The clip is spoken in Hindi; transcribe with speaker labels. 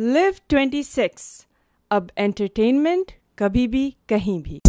Speaker 1: लिव 26 अब एंटरटेनमेंट कभी भी कहीं भी।